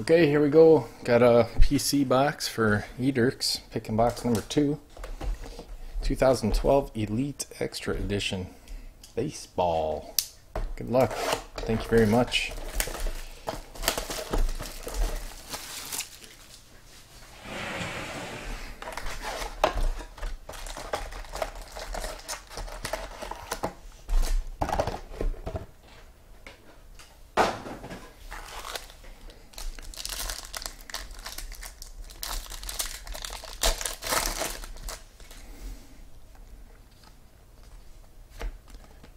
Okay, here we go. Got a PC box for Edirks, picking box number two. 2012 Elite Extra Edition Baseball. Good luck. Thank you very much.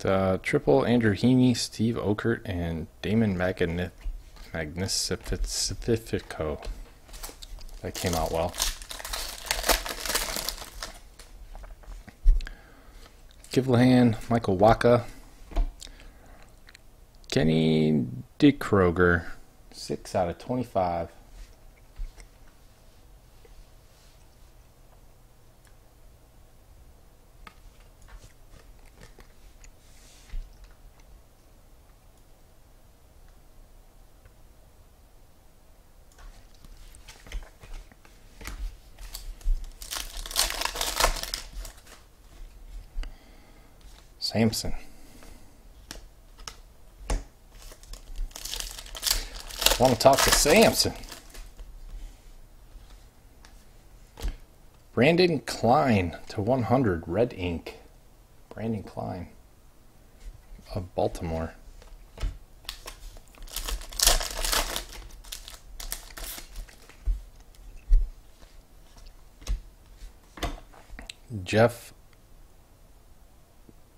Uh, triple Andrew Heaney, Steve Okert, and Damon Magnifico. That came out well. Kivlehan, Michael Wacha, Kenny Diekroeger, 6 out of 25. Samson. I want to talk to Samson. Branden Kline to 100, red ink. Branden Kline of Baltimore. Jeff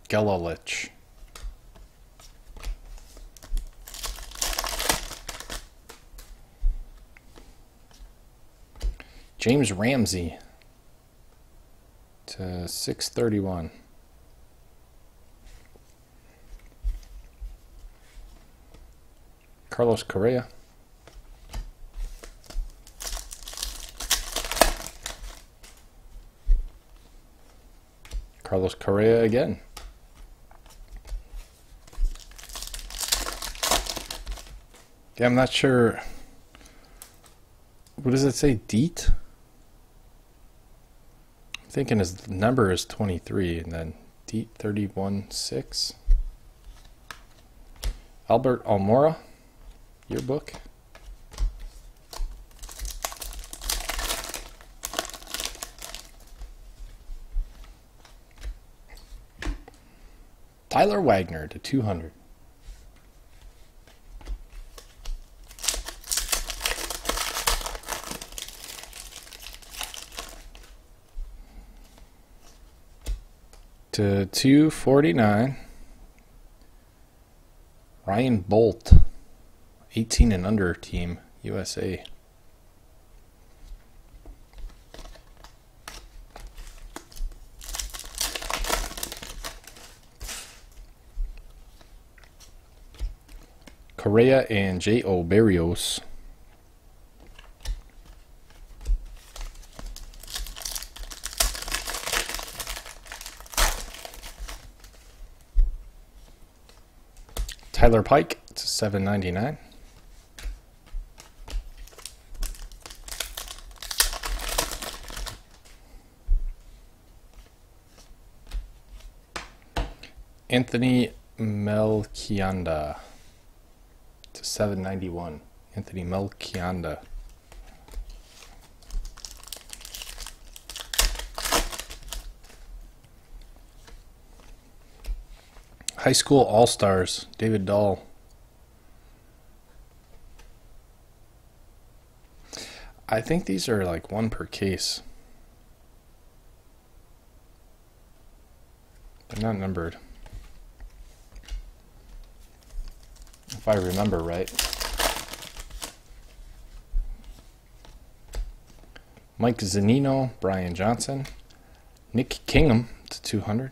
Gelalich. James Ramsey to 631. Carlos Correa. Carlos Correa again. Yeah, I'm not sure. What does it say? Deet? I'm thinking his number is 23 and then Deet 31 6. Albert Almora, yearbook. Tyler Wagner to 200. To 249. Ryan Boldt, 18 and under team, USA. Correa and J.O. Berrios. Tyler Pike to 799. Anthony Melchionda to 791. Anthony Melchionda. High School All Stars, David Dahl. I think these are like one per case. They're not numbered. If I remember right. Mike Zunino, Brian Johnson, Nick Kingham to 200.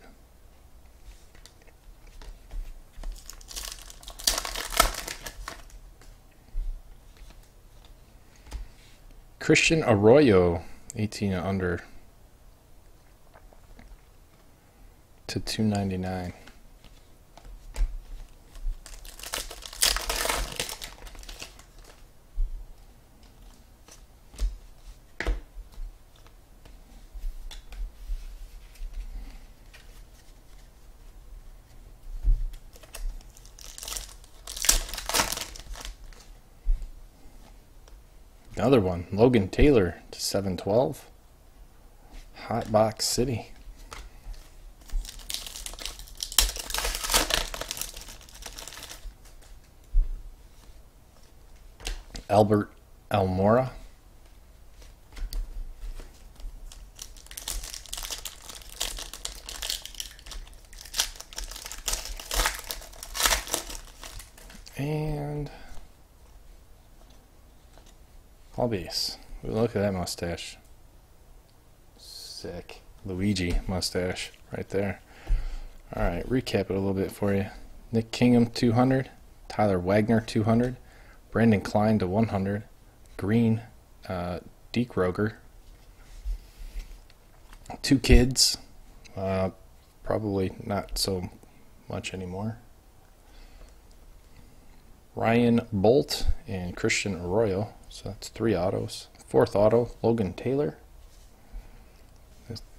Christian Arroyo, 18 and under, to 299. Another one, Logan Taylor to 712. Hot Box City. Albert Almora. And Base. Look at that mustache. Sick. Luigi mustache right there. All right, recap it a little bit for you. Nick Kingham 200, Tyler Wagner 200, Branden Kline to 100, Green uh, Diekroeger, two kids, uh, probably not so much anymore. Ryan Boldt and Christian Arroyo. So that's three autos. Fourth auto, Logan Taylor.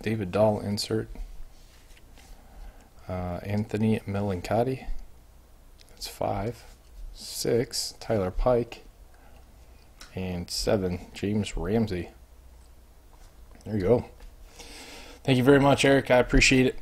David Dahl insert. Uh, Anthony Melancotti. That's five. Six, Tyler Pike. And seven, James Ramsey. There you go. Thank you very much, Eric. I appreciate it.